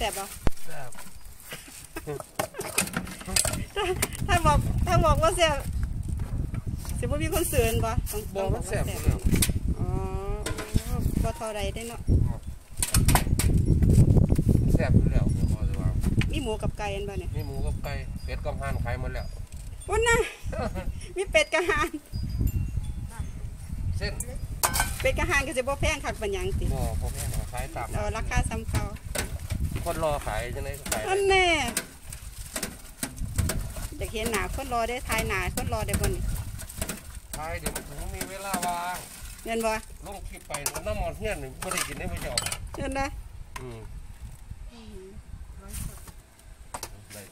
แซ่บบ่แซ่บถ้าถ้าบอกถ้าบอกว่าแซ่บสิบ่มีคนเสือนบ่ต้องบอกว่าแซ่บต้องเรื่องอ๋อบ่เท่าใดได้เนาะแซ่บอยู่แล้วพอจะว่ามีหมูกับไก่อันบ่เนี่ยมีหมูกับไก่เป็ดกับห่านขายหมดแล้ววันน่ะมีเป็ดกะหานเส้นเป็ดกะหานก็สิบ่แพงคักปานหยังติบ่พวกนี้ขายตามเอาราคาซ้ำเก่า คนรอขายจังได๋ขายอันแน่อยากเห็นหน้าคนรอได้ทายหน้าคนรอได้บ่นี่ขายเดี๋ยวมันถึงมีเวลาว่างเห็นบ่ลงคลิปไปน้ำมันเฮียนนี่บ่ได้กินได้บ่เจ้าเห็นนะอืมได้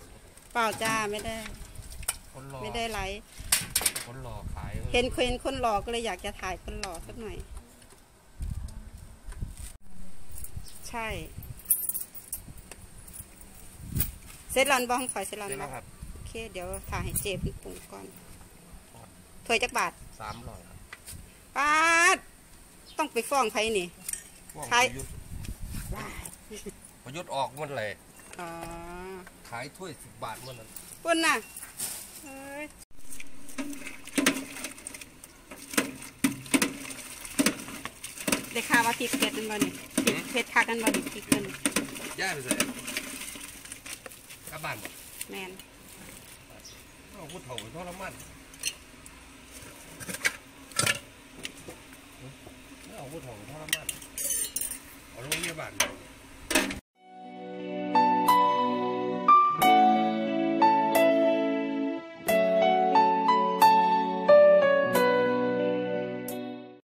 เปล่าจ้าไม่ได้ คนรอไม่ได้ไลฟ์คนรอขายเห็นเห็นคนหล่อก็เลยอยากจะถ่ายคนหล่อสักหน่อย ใช่ เสร็จแล้วบ้องถอยเสร็จแล้วได้แล้วบ่ครับโอเค เดี๋ยวถ่ายให้เจเพิ่นปรุงก่อนถ้วยจักบาท300ครับปาดต้องไปฟ้องไผนี่พวกขายประยุทธ์ประยุทธ์ออกหมันเลยอ๋อขายถ้วย10บาทหมันนั้นปุ่นน่ะเอ้ยได้ข่าวว่าพริกเผ็ดกันบ่นี่พริกเผ็ดคักกันบ่นี่พริกกันย้ายไปใส่ กลับบ้านบ่แมนเอาผู้เฒ่าทรมานเอาผู้เฒ่าทรมานเอาโรงพยาบาล